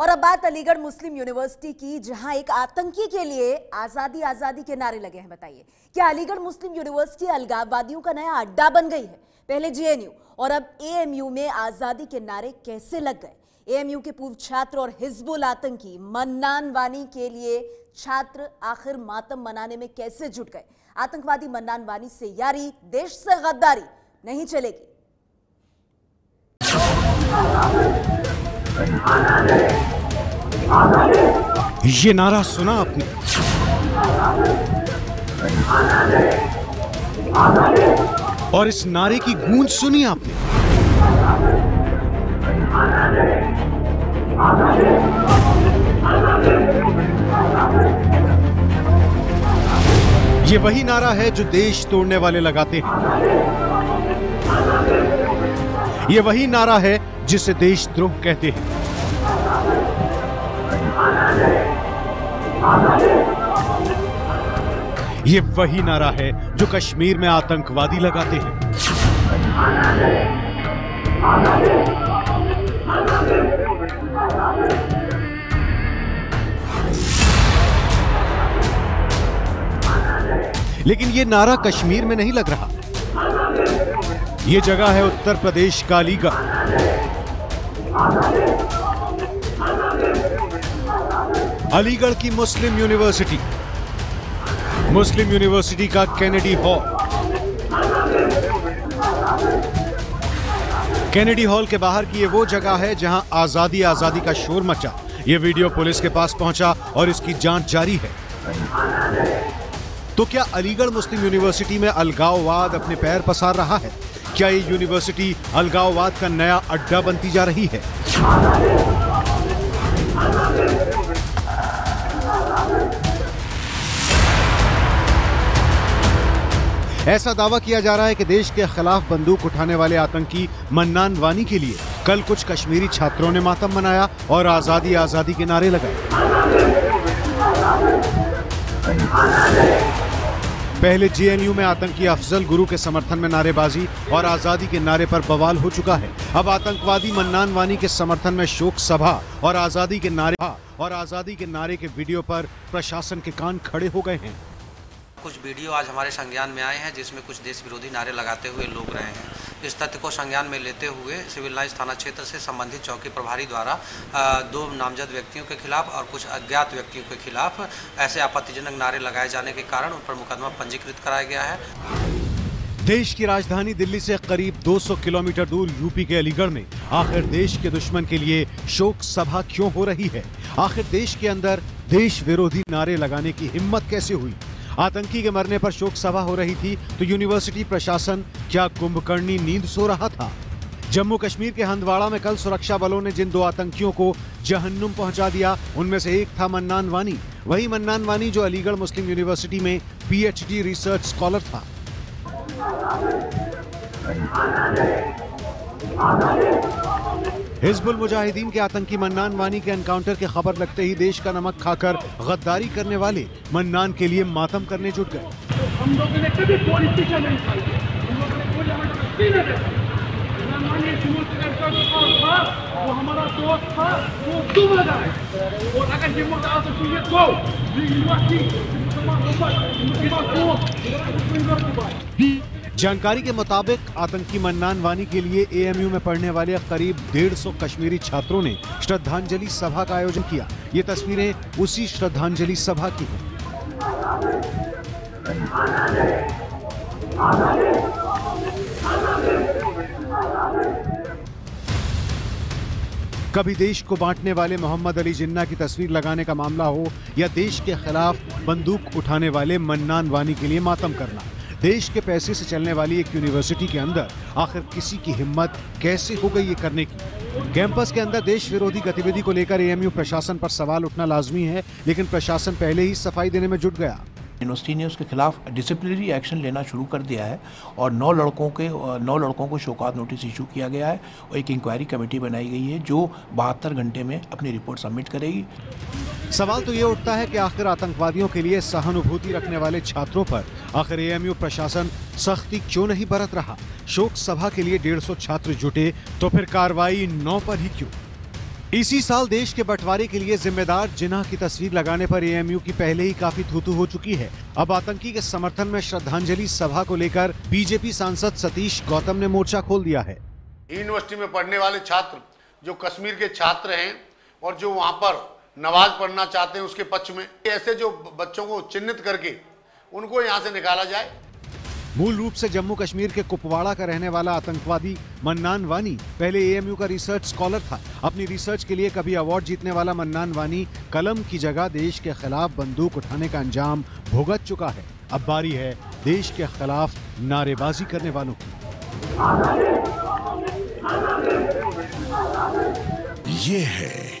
और अब बात अलीगढ़ मुस्लिम यूनिवर्सिटी की, जहाँ एक आतंकी के लिए आज़ादी आज़ादी के नारे लगे हैं। बताइए, क्या अलीगढ़ मुस्लिम यूनिवर्सिटी अलगाववादियों का नया अड्डा बन गई है? पहले जेएनयू, और अब एएमयू में आज़ादी के नारे कैसे लग गए? एएमयू के पूर्व छात्र और हिजबुल आतंकी मन्नान वानी के लिए छात्र आखिर मातम मनाने में कैसे जुट गए? आतंकवादी मन्नान वानी से यारी, देश से गद्दारी, नहीं चलेगी। ये नारा सुना आपने। और इस नारे की गूंज सुनी आपने। ये वही नारा है जो देश तोड़ने वाले लगाते हैं। ये वही नारा है जिसे देशद्रोह कहते हैं। ये वही नारा है जो कश्मीर में आतंकवादी लगाते हैं। लेकिन ये नारा कश्मीर में नहीं लग रहा। ये जगह है उत्तर प्रदेश का अलीगढ़ अलीगढ़ की मुस्लिम यूनिवर्सिटी। मुस्लिम यूनिवर्सिटी का कैनेडी हॉल। कैनेडी हॉल के बाहर की ये वो जगह है जहाँ आज़ादी आज़ादी का शोर मचा। ये वीडियो पुलिस के पास पहुँचा और इसकी जाँच जारी है। तो क्या अलीगढ़ मुस्लिम यूनिवर्सिटी में अलगाववाद अपने पैर पसार रहा है? क्या ये यूनिवर्सिटी अलगाववाद का नया अड्डा बनती जा रही है? ऐसा दावा किया जा रहा है कि देश के खिलाफ बंदूक उठाने वाले आतंकी मन्नान वानी के लिए कल कुछ कश्मीरी छात्रों ने मातम मनाया और आज़ादी आज़ादी के नारे लगाए। पहले जेएनयू में आतंकी अफजल गुरु के समर्थन में नारेबाजी और आज़ादी के नारे पर बवाल हो चुका है। अब आतंकवादी मन्नान वानी के समर्थन में शोक सभा और आज़ादी के नारे और आज़ादी के नारे के वीडियो पर प्रशासन के कान खड़े हो गए हैं। कुछ वीडियो आज हमारे संज्ञान में आए हैं, जिसमें कुछ देश विरोधी नारे लगाते हुए लोग रहे हैं। इस तथ्य को संज्ञान में लेते हुए सिविल लाइन्स थाना क्षेत्र से संबंधित चौकी प्रभारी द्वारा दो नामजद व्यक्तियों के खिलाफ और कुछ अज्ञात व्यक्तियों के खिलाफ ऐसे आपत्तिजनक नारे लगाए जाने के कारण उन पर मुकदमा पंजीकृत कराया गया है। देश की राजधानी दिल्ली से करीब 200 किलोमीटर दूर यूपी के अलीगढ़ में आखिर देश के दुश्मन के लिए शोक सभा क्यों हो रही है? आखिर देश के अंदर देश विरोधी नारे लगाने की हिम्मत कैसे हुई? आतंकी के मरने पर शोक सभा हो रही थी तो यूनिवर्सिटी प्रशासन, क्या कुंभकर्णी नींद सो रहा था? जम्मू कश्मीर के हंदवाड़ा में कल सुरक्षा बलों ने जिन दो आतंकियों को जहन्नुम पहुँचा दिया, उनमें से एक था मन्नान वानी। वही मन्नान वानी, जो अलीगढ़ मुस्लिम यूनिवर्सिटी में पीएचडी रिसर्च स्कॉलर था। हिजबुल मुजाहिदीन के आतंकी मन्नान वानी के एनकाउंटर की खबर लगते ही देश का नमक खाकर गद्दारी करने वाले मन्नान के लिए मातम करने जुट गए। तो जानकारी के मुताबिक आतंकी मन्नान वानी के लिए एएमयू में पढ़ने वाले करीब 150 कश्मीरी छात्रों ने श्रद्धांजलि सभा का आयोजन किया। ये तस्वीरें उसी श्रद्धांजलि सभा की हैं। कभी देश को बांटने वाले मोहम्मद अली जिन्ना की तस्वीर लगाने का मामला हो या देश के खिलाफ बंदूक उठाने वाले मन्नान वानी के लिए मातम करना देश के पैसे से चलने वाली एक यूनिवर्सिटी के अंदर आखिर किसी की हिम्मत कैसे हो गई ये करने की? कैंपस के अंदर देश विरोधी गतिविधि को लेकर एएमयू प्रशासन पर सवाल उठना लाजमी है, लेकिन प्रशासन पहले ही सफ़ाई देने में जुट गया। यूनिवर्सिटी ने उसके खिलाफ डिसिप्लिनरी एक्शन लेना शुरू कर दिया है और नौ लड़कों के, नौ लड़कों को शोकात नोटिस इशू किया गया है और एक इंक्वायरी कमेटी बनाई गई है जो बहत्तर घंटे में अपनी रिपोर्ट सबमिट करेगी। सवाल तो ये उठता है कि आखिर आतंकवादियों के लिए सहानुभूति रखने वाले छात्रों पर आखिर एएमयू प्रशासन सख्ती क्यों नहीं बरत रहा? शोक सभा के लिए 150 छात्र जुटे तो फिर कार्रवाई नौ पर ही क्यों? इसी साल देश के बंटवारे के लिए जिम्मेदार जिन्ना की तस्वीर लगाने पर एएमयू की पहले ही काफ़ी थूथू हो चुकी है। अब आतंकी के समर्थन में श्रद्धांजलि सभा को लेकर बीजेपी सांसद सतीश गौतम ने मोर्चा खोल दिया है। यूनिवर्सिटी में पढ़ने वाले छात्र, जो कश्मीर के छात्र हैं और जो वहाँ पर नमाज़ पढ़ना चाहते हैं उसके पक्ष में ऐसे जो बच्चों को चिन्हित करके उनको यहाँ से निकाला जाए। मूल रूप से जम्मू कश्मीर के कुपवाड़ा का रहने वाला आतंकवादी मन्नान वानी पहले एएमयू का रिसर्च स्कॉलर था। अपनी रिसर्च के लिए कभी अवार्ड जीतने वाला मन्नान वानी कलम की जगह देश के खिलाफ बंदूक उठाने का अंजाम भुगत चुका है। अब बारी है देश के खिलाफ नारेबाजी करने वालों की। ये है